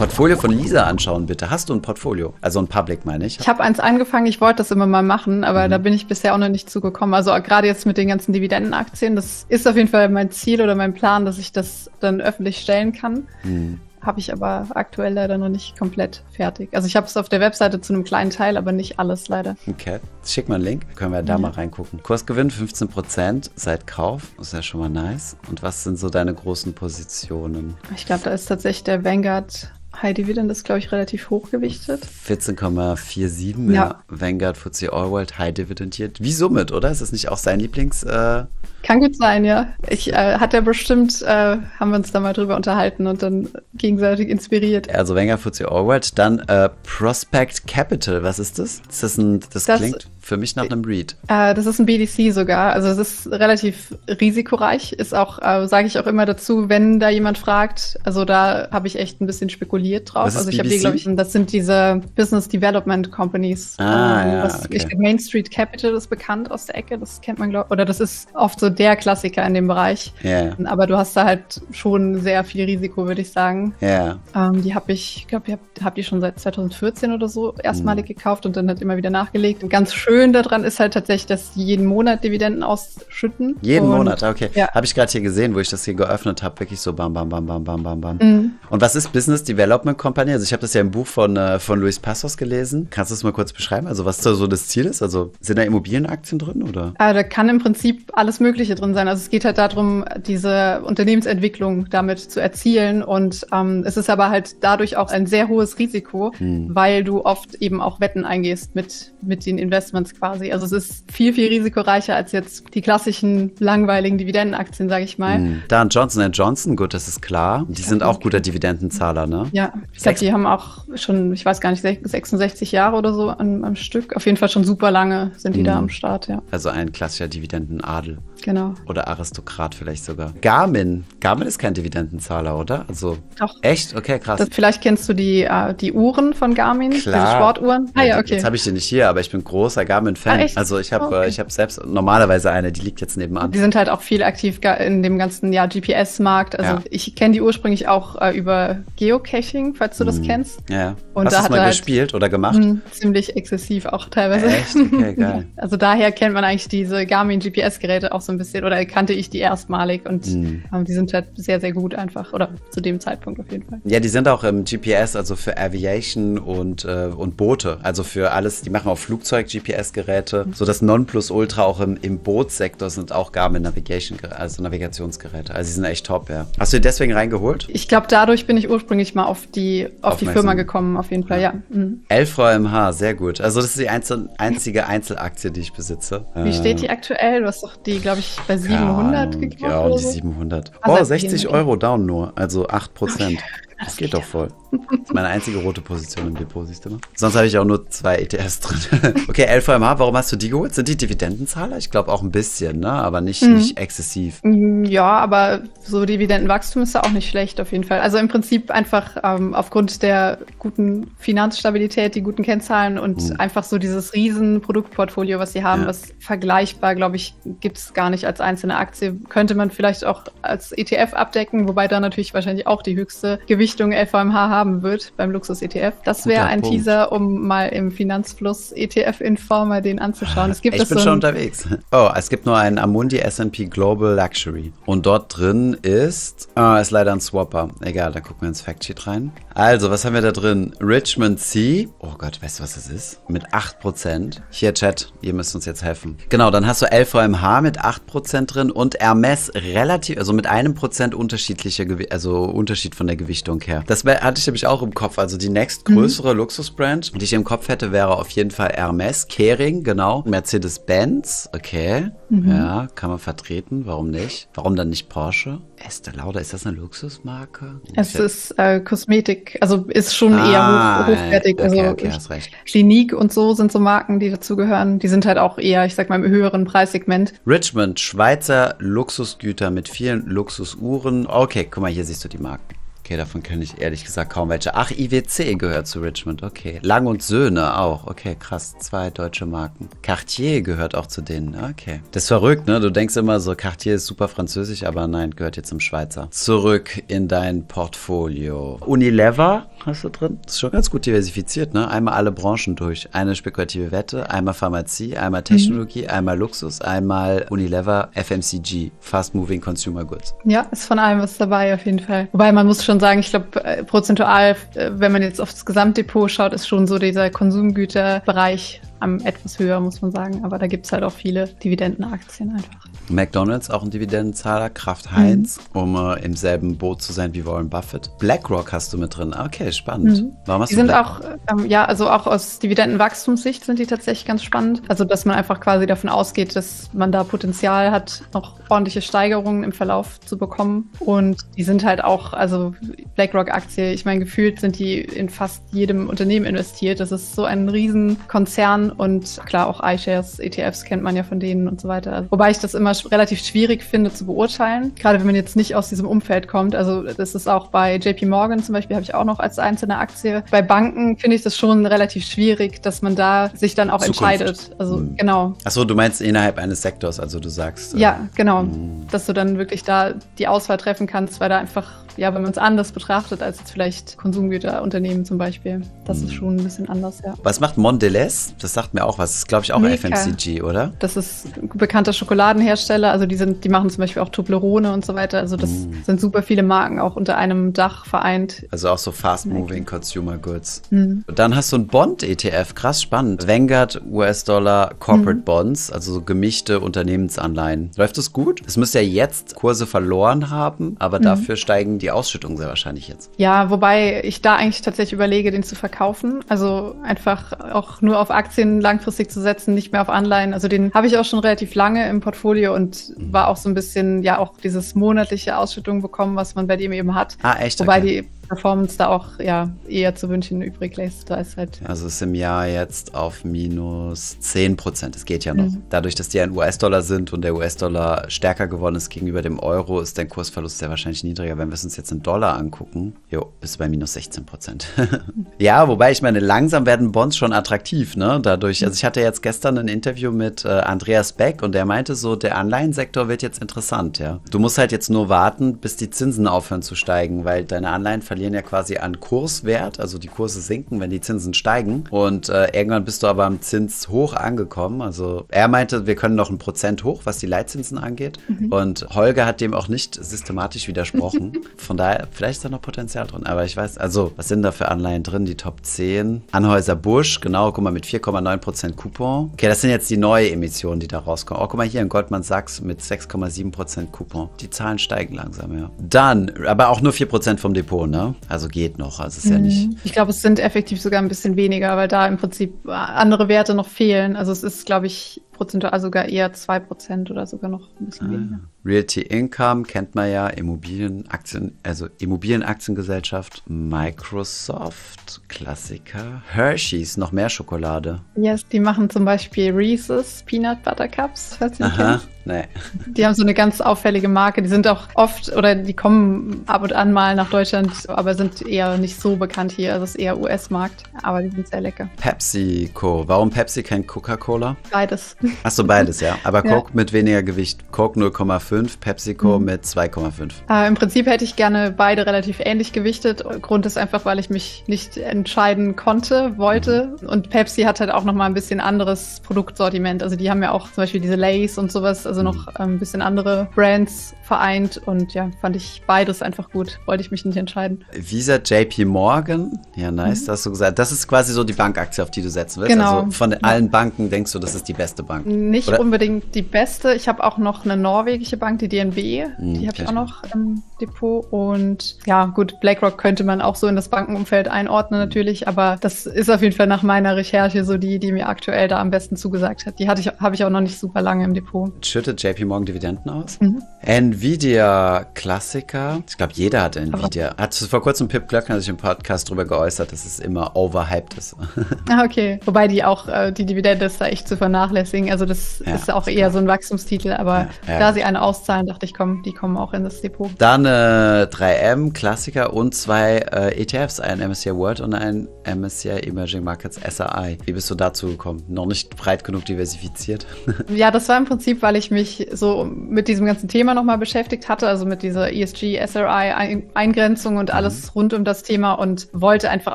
Portfolio von Lisa anschauen, bitte. Hast du ein Portfolio? Also ein Public, meine ich. Ich habe eins angefangen, ich wollte das immer mal machen, aber mhm. da bin ich bisher auch noch nicht zugekommen. Also gerade jetzt mit den ganzen Dividendenaktien, das ist auf jeden Fall mein Ziel oder mein Plan, dass ich das dann öffentlich stellen kann. Mhm habe ich aber aktuell leider noch nicht komplett fertig. Also ich habe es auf der Webseite zu einem kleinen Teil, aber nicht alles leider. Okay, schick mal einen Link, können wir da ja. mal reingucken. Kursgewinn 15% seit Kauf, ist ja schon mal nice. Und was sind so deine großen Positionen? Ich glaube, da ist tatsächlich der Vanguard High Dividend ist, glaube ich, relativ hochgewichtet. 14,47, ja. Vanguard FTSE All World High Dividendiert. Wie somit, oder? Ist das nicht auch sein Lieblings... Äh kann gut sein, ja. Ich äh, hat er bestimmt, äh, haben wir uns da mal drüber unterhalten und dann gegenseitig inspiriert. Also Wenger FTSE All World, dann äh, Prospect Capital, was ist das? Ist das, ein, das, das klingt für mich nach einem Read. Äh, das ist ein BDC sogar. Also es ist relativ risikoreich. Ist auch, äh, sage ich auch immer dazu, wenn da jemand fragt. Also da habe ich echt ein bisschen spekuliert drauf. also ich habe die, glaube ich, das sind diese Business Development Companies. Ah, ähm, ja, was, okay. ich, Main Street Capital ist bekannt aus der Ecke. Das kennt man, glaube ich. Oder das ist oft so der Klassiker in dem Bereich. Yeah. Aber du hast da halt schon sehr viel Risiko, würde ich sagen. Ja. Ähm, die habe ich, ich glaube, ich habe hab die schon seit 2014 oder so erstmalig mhm. gekauft und dann halt immer wieder nachgelegt. Und ganz schön daran ist halt tatsächlich, dass die jeden Monat Dividenden ausschütten. Jeden und, Monat, okay. Ja. Habe ich gerade hier gesehen, wo ich das hier geöffnet habe. Wirklich so bam, bam, bam, bam, bam, bam, bam. Mhm. Und was ist Business Development Company? Also ich habe das ja im Buch von, äh, von Luis Passos gelesen. Kannst du das mal kurz beschreiben? Also was da so das Ziel ist? Also sind da Immobilienaktien drin oder? Ah, da kann im Prinzip alles Mögliche drin sein. Also es geht halt darum, diese Unternehmensentwicklung damit zu erzielen. Und ähm, es ist aber halt dadurch auch ein sehr hohes Risiko, hm. weil du oft eben auch Wetten eingehst mit, mit den Investments quasi. Also es ist viel, viel risikoreicher als jetzt die klassischen langweiligen Dividendenaktien, sage ich mal. Hm. Da Johnson Johnson, gut, das ist klar. Die sind auch guter Dividendenzahler, ne? Ja, ich glaube, die haben auch schon, ich weiß gar nicht, 66 Jahre oder so am, am Stück. Auf jeden Fall schon super lange sind die hm. da am Start, ja. Also ein klassischer Dividendenadel. Genau. Oder Aristokrat vielleicht sogar. Garmin. Garmin ist kein Dividendenzahler, oder? Also. Doch. Echt? Okay, krass. Das, vielleicht kennst du die, uh, die Uhren von Garmin, Klar. diese Sportuhren. Ah ja, okay. Jetzt habe ich die nicht hier, aber ich bin großer Garmin-Fan. Ah, also ich habe oh, okay. ich selbst normalerweise eine, die liegt jetzt nebenan. Die sind halt auch viel aktiv in dem ganzen ja, GPS-Markt. Also ja. ich kenne die ursprünglich auch uh, über Geocaching, falls du das hm. kennst. Ja. Und Hast du es mal halt, gespielt oder gemacht? Mh, hm, ziemlich exzessiv auch teilweise. Echt? Okay, geil. also daher kennt man eigentlich diese Garmin GPS-Geräte auch so ein bisschen oder kannte ich die erstmalig und mhm. ähm, die sind halt sehr, sehr gut einfach. Oder zu dem Zeitpunkt auf jeden Fall. Ja, die sind auch im GPS, also für Aviation und, äh, und Boote. Also für alles, die machen auch Flugzeug-GPS-Geräte. Mhm. So das Nonplusultra auch im, im Bootssektor sind auch Garmin Navigation, also Navigationsgeräte. Also die sind echt top, ja. Hast du die deswegen reingeholt? Ich glaube, dadurch bin ich ursprünglich mal auf die, auf die Firma gekommen, auf jeden Fall, ja. ja. Mhm. LVMH, sehr gut. Also das ist die einzel einzige Einzelaktie, die ich besitze. Wie steht die äh, aktuell? Du hast doch die, glaube ich, bei 700 700 gekauft? Ja, um die 700. Also oh, 60 Euro down nur, also 8 Prozent. Okay. Das, geht doch voll. Das ist meine einzige rote Position im Depot, siehst du mal. Sonst habe ich auch nur zwei ETFs drin. okay, LVMH, warum hast du die geholt? Sind die Dividendenzahler? Ich glaube auch ein bisschen, ne? aber nicht, mhm. nicht exzessiv. Mm, ja, aber so Dividendenwachstum ist ja auch nicht schlecht auf jeden Fall. Also im Prinzip einfach ähm, aufgrund der guten Finanzstabilität, die guten Kennzahlen und mhm. einfach so dieses riesen Produktportfolio, was sie haben, ja. was vergleichbar, glaube ich, gibt es gar nicht als einzelne Aktie. Könnte man vielleicht auch als ETF abdecken, wobei da natürlich wahrscheinlich auch die höchste Gewichtung LVMH haben wird beim Luxus-ETF. Das wäre ein Punkt. Teaser, um mal im Finanzfluss-ETF-Informer den anzuschauen. Es gibt ich bin so schon unterwegs. Oh, es gibt nur einen Amundi S&P Global Luxury. Und dort drin ist, oh, ist leider ein Swapper. Egal, da gucken wir ins Factsheet rein. Also, was haben wir da drin? Richmond C. Oh Gott, weißt du, was das ist? Mit 8%. Hier, Chat, ihr müsst uns jetzt helfen. Genau, dann hast du LVMH mit 8% drin und Hermes relativ, also mit einem Prozent unterschiedlicher, also Unterschied von der Gewichtung her. Das hatte ich nämlich auch im Kopf. Also die nächstgrößere mhm. Luxusbrand, die ich im Kopf hätte, wäre auf jeden Fall Hermes, Kering, genau. Mercedes-Benz, okay. Mhm. Ja, kann man vertreten. Warum nicht? Warum dann nicht Porsche? Estee Lauder, ist das eine Luxusmarke? Es ist äh, Kosmetik, also ist schon ah, eher hoch, hochwertig. Okay, also okay, hast recht. Clinique und so sind so Marken, die dazugehören. Die sind halt auch eher, ich sag mal, im höheren Preissegment. Richmond, Schweizer Luxusgüter mit vielen Luxusuhren. Okay, guck mal, hier siehst du die Marken. Okay, davon kenne ich ehrlich gesagt kaum welche. Ach, IWC gehört zu Richmond, okay. Lang und Söhne auch, okay, krass. Zwei deutsche Marken. Cartier gehört auch zu denen, okay. Das ist verrückt, ne? Du denkst immer so, Cartier ist super französisch, aber nein, gehört jetzt zum Schweizer. Zurück in dein Portfolio. Unilever hast du drin? Das ist schon ganz gut diversifiziert, ne? Einmal alle Branchen durch. Eine spekulative Wette, einmal Pharmazie, einmal Technologie, mhm. einmal Luxus, einmal Unilever, FMCG, Fast Moving Consumer Goods. Ja, ist von allem was dabei auf jeden Fall. Wobei man muss schon sagen, ich glaube, äh, prozentual, äh, wenn man jetzt auf das Gesamtdepot schaut, ist schon so dieser Konsumgüterbereich am etwas höher, muss man sagen. Aber da gibt es halt auch viele Dividendenaktien einfach. McDonalds auch ein Dividendenzahler, Kraft Heinz, mhm. um äh, im selben Boot zu sein wie Warren Buffett. BlackRock hast du mit drin. Okay, spannend. Mhm. Warum hast die du sind auch, ähm, ja, also auch aus Dividendenwachstumssicht sind die tatsächlich ganz spannend. Also, dass man einfach quasi davon ausgeht, dass man da Potenzial hat, noch ordentliche Steigerungen im Verlauf zu bekommen. Und die sind halt auch, also BlackRock-Aktie, ich meine, gefühlt sind die in fast jedem Unternehmen investiert. Das ist so ein Riesenkonzern und klar, auch iShares, ETFs kennt man ja von denen und so weiter. Wobei ich das immer relativ schwierig finde zu beurteilen, gerade wenn man jetzt nicht aus diesem Umfeld kommt. Also das ist auch bei JP Morgan zum Beispiel, habe ich auch noch als einzelne Aktie. Bei Banken finde ich das schon relativ schwierig, dass man da sich dann auch Zukunft. entscheidet. Also mhm. genau. Achso, du meinst innerhalb eines Sektors, also du sagst. Äh, ja, genau. Mh. Dass du dann wirklich da die Auswahl treffen kannst, weil da einfach ja, wenn man es anders betrachtet als jetzt vielleicht Konsumgüterunternehmen zum Beispiel. Das hm. ist schon ein bisschen anders, ja. Was macht Mondelez? Das sagt mir auch was. Das ist, glaube ich, auch Milka. FMCG, oder? Das ist ein bekannter Schokoladenhersteller. Also die sind, die machen zum Beispiel auch Toblerone und so weiter. Also das hm. sind super viele Marken auch unter einem Dach vereint. Also auch so fast-moving Consumer Goods. Hm. Dann hast du ein Bond-ETF, krass spannend. Vanguard US-Dollar Corporate hm. Bonds, also so gemischte Unternehmensanleihen. Läuft das gut? Es müsste ja jetzt Kurse verloren haben, aber hm. dafür steigen die Ausschüttung sehr wahrscheinlich jetzt. Ja, wobei ich da eigentlich tatsächlich überlege, den zu verkaufen. Also einfach auch nur auf Aktien langfristig zu setzen, nicht mehr auf Anleihen. Also den habe ich auch schon relativ lange im Portfolio und mhm. war auch so ein bisschen, ja, auch dieses monatliche Ausschüttung bekommen, was man bei dem eben hat. Ah, echt? Wobei okay. die Performance da auch ja eher zu wünschen übrig lässt. Da ist halt also ist im Jahr jetzt auf minus 10 Prozent. Es geht ja noch. Mhm. Dadurch, dass die ein US-Dollar sind und der US-Dollar stärker geworden ist gegenüber dem Euro, ist der Kursverlust sehr wahrscheinlich niedriger. Wenn wir es uns jetzt in Dollar angucken, jo, bist du bei minus 16 Prozent. ja, wobei ich meine, langsam werden Bonds schon attraktiv, ne? Dadurch, also ich hatte jetzt gestern ein Interview mit äh, Andreas Beck und der meinte so, der Anleihensektor wird jetzt interessant, ja. Du musst halt jetzt nur warten, bis die Zinsen aufhören zu steigen, weil deine Anleihen verlieren verlieren ja quasi an Kurswert, also die Kurse sinken, wenn die Zinsen steigen. Und äh, irgendwann bist du aber am Zins hoch angekommen. Also er meinte, wir können noch ein Prozent hoch, was die Leitzinsen angeht. Mhm. Und Holger hat dem auch nicht systematisch widersprochen. Von daher, vielleicht ist da noch Potenzial drin. Aber ich weiß, also, was sind da für Anleihen drin? Die Top 10. Anhäuser Busch, genau, guck mal, mit 4,9 Prozent Coupon. Okay, das sind jetzt die neue Emissionen, die da rauskommen. Oh, guck mal hier, in Goldman Sachs mit 6,7 Prozent Coupon. Die Zahlen steigen langsam, ja. Dann, aber auch nur 4% vom Depot, ne? Also geht noch. Also ist mhm. ja nicht. Ich glaube, es sind effektiv sogar ein bisschen weniger, weil da im Prinzip andere Werte noch fehlen. Also es ist, glaube ich, prozentual sogar eher 2% oder sogar noch ein bisschen ah, weniger. Realty Income kennt man ja, Immobilienaktien, also Immobilienaktiengesellschaft, Microsoft, Klassiker, Hershey's, noch mehr Schokolade. Yes, die machen zum Beispiel Reese's Peanut Butter Cups, falls ihr Aha, nee. Die haben so eine ganz auffällige Marke. Die sind auch oft oder die kommen ab und an mal nach Deutschland, aber sind eher nicht so bekannt hier. Also ist eher US-Markt, aber die sind sehr lecker. PepsiCo. Warum Pepsi kein Coca-Cola? Beides. Achso, beides, ja. Aber ja. Coke mit weniger Gewicht. Coke 0,5 2,5, PepsiCo mhm. mit 2,5. Äh, Im Prinzip hätte ich gerne beide relativ ähnlich gewichtet. Grund ist einfach, weil ich mich nicht entscheiden konnte, wollte. Mhm. Und Pepsi hat halt auch noch mal ein bisschen anderes Produktsortiment. Also die haben ja auch zum Beispiel diese Lays und sowas, also noch mhm. ähm, ein bisschen andere Brands vereint. Und ja, fand ich beides einfach gut. Wollte ich mich nicht entscheiden. Visa JP Morgan. Ja, nice, mhm. hast du gesagt. Das ist quasi so die Bankaktie, auf die du setzen willst. Genau. Also von allen Banken denkst du, das ist die beste Bank. Nicht Oder? unbedingt die beste. Ich habe auch noch eine norwegische Bank, die DNB, hm, die habe ich auch noch im Depot. Und ja, gut, BlackRock könnte man auch so in das Bankenumfeld einordnen natürlich, aber das ist auf jeden Fall nach meiner Recherche so die, die mir aktuell da am besten zugesagt hat. Die hatte ich, habe ich auch noch nicht super lange im Depot. Schüttet JP Morgan Dividenden aus? Mhm. Nvidia Klassiker. Ich glaube, jeder hat Nvidia. Hat vor kurzem Pip Glöckner sich im Podcast darüber geäußert, dass es immer overhyped ist. ah, okay. Wobei die auch, äh, die Dividende ist da echt zu vernachlässigen. also das ja, ist auch eher klar. so ein Wachstumstitel, aber ja, da sie eine auszahlen, dachte ich, komm, die kommen auch in das Depot. Dann äh, 3M, Klassiker und zwei äh, ETFs, ein MSCI World und ein MSCI Emerging Markets SRI. Wie bist du dazu gekommen? Noch nicht breit genug diversifiziert? ja, das war im Prinzip, weil ich mich so mit diesem ganzen Thema nochmal beschäftigt hatte, also mit dieser ESG, SRI Eingrenzung und alles mhm. rund um das Thema und wollte einfach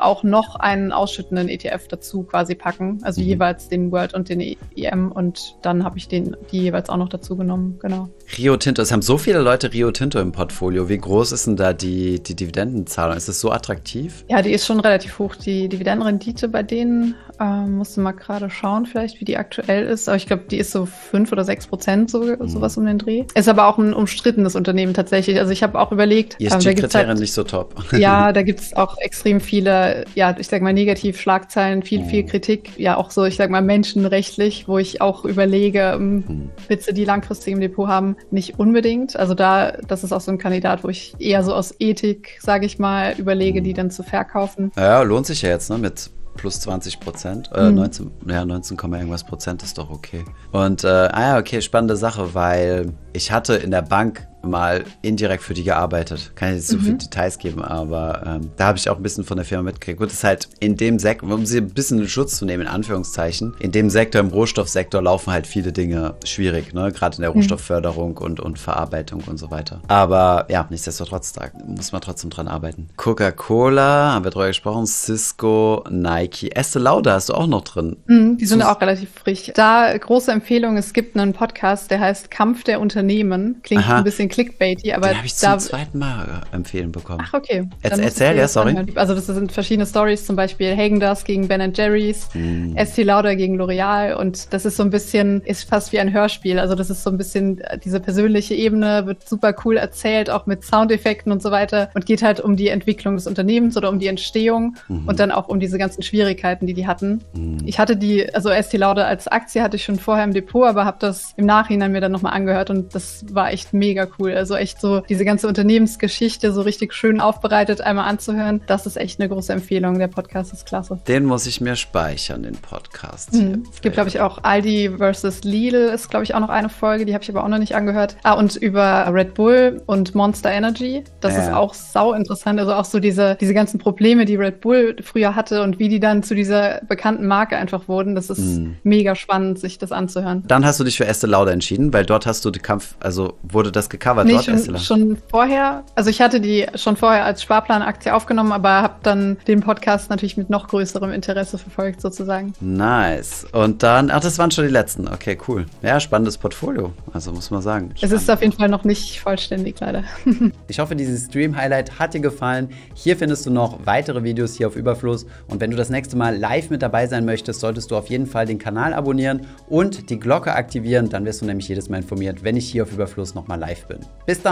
auch noch einen ausschüttenden ETF dazu quasi packen, also mhm. jeweils den World und den EM und dann habe ich den die jeweils auch noch dazu genommen, genau. Rio Tinto, es haben so viele Leute Rio Tinto im Portfolio. Wie groß ist denn da die, die Dividendenzahlung? Ist es so attraktiv? Ja, die ist schon relativ hoch. Die Dividendenrendite bei denen, äh, musst du mal gerade schauen, vielleicht, wie die aktuell ist. Aber ich glaube, die ist so fünf oder sechs Prozent, so, mhm. sowas um den Dreh. Ist aber auch ein umstrittenes Unternehmen tatsächlich. Also ich habe auch überlegt. ESG-Kriterien halt, nicht so top. Ja, da gibt es auch extrem viele, ja, ich sag mal, Negativ-Schlagzeilen, viel, mhm. viel Kritik. Ja, auch so, ich sag mal, menschenrechtlich, wo ich auch überlege, ähm, mhm. willst du die langfristig im Depot haben? Nicht unbedingt. Also da, das ist auch so ein Kandidat, wo ich eher so aus Ethik, sage ich mal, überlege, die dann zu verkaufen. Ja, lohnt sich ja jetzt, ne? Mit plus 20 Prozent. Äh, mhm. 19, ja, 19, irgendwas Prozent ist doch okay. Und, äh, ah ja, okay, spannende Sache, weil ich hatte in der Bank mal indirekt für die gearbeitet. Kann ich nicht so mhm. viele Details geben, aber ähm, da habe ich auch ein bisschen von der Firma mitgekriegt. Gut, ist halt in dem Sektor, um sie ein bisschen in Schutz zu nehmen, in Anführungszeichen, in dem Sektor, im Rohstoffsektor laufen halt viele Dinge schwierig, ne? gerade in der mhm. Rohstoffförderung und, und Verarbeitung und so weiter. Aber ja, nichtsdestotrotz, da muss man trotzdem dran arbeiten. Coca-Cola, haben wir drüber gesprochen, Cisco, Nike, Estee Lauder hast du auch noch drin. Mhm, die sind Sus auch relativ frisch. Da große Empfehlung, es gibt einen Podcast, der heißt Kampf der Unternehmen. Klingt Aha. ein bisschen clickbaity, aber Den habe ich zum zweiten Mal äh, empfehlen bekommen. Ach, okay. Jetzt erzähl, ja, sorry. Also das sind verschiedene Stories, zum Beispiel Hagen Dazs gegen Ben Jerry's, mm. Estee Lauder gegen L'Oreal und das ist so ein bisschen, ist fast wie ein Hörspiel. Also das ist so ein bisschen äh, diese persönliche Ebene, wird super cool erzählt, auch mit Soundeffekten und so weiter und geht halt um die Entwicklung des Unternehmens oder um die Entstehung mhm. und dann auch um diese ganzen Schwierigkeiten, die die hatten. Mhm. Ich hatte die, also Estee Lauder als Aktie hatte ich schon vorher im Depot, aber habe das im Nachhinein mir dann nochmal angehört und das war echt mega cool cool. Also echt so diese ganze Unternehmensgeschichte so richtig schön aufbereitet einmal anzuhören. Das ist echt eine große Empfehlung. Der Podcast ist klasse. Den muss ich mir speichern, den Podcast. Mhm. Es gibt, glaube ich, auch Aldi versus Lidl ist, glaube ich, auch noch eine Folge. Die habe ich aber auch noch nicht angehört. Ah, und über Red Bull und Monster Energy. Das äh. ist auch sau interessant. Also auch so diese, diese ganzen Probleme, die Red Bull früher hatte und wie die dann zu dieser bekannten Marke einfach wurden. Das ist mhm. mega spannend, sich das anzuhören. Dann hast du dich für Estee Lauder entschieden, weil dort hast du den Kampf, also wurde das gecovert aber nee, dort schon, schon vorher. Also ich hatte die schon vorher als Sparplanaktie aufgenommen, aber habe dann den Podcast natürlich mit noch größerem Interesse verfolgt sozusagen. Nice. Und dann, ach, das waren schon die letzten. Okay, cool. Ja, spannendes Portfolio. Also muss man sagen. Spannend. Es ist auf jeden Fall noch nicht vollständig, leider. ich hoffe, dieses Stream-Highlight hat dir gefallen. Hier findest du noch weitere Videos hier auf Überfluss. Und wenn du das nächste Mal live mit dabei sein möchtest, solltest du auf jeden Fall den Kanal abonnieren und die Glocke aktivieren. Dann wirst du nämlich jedes Mal informiert, wenn ich hier auf Überfluss nochmal live bin. Bis dann.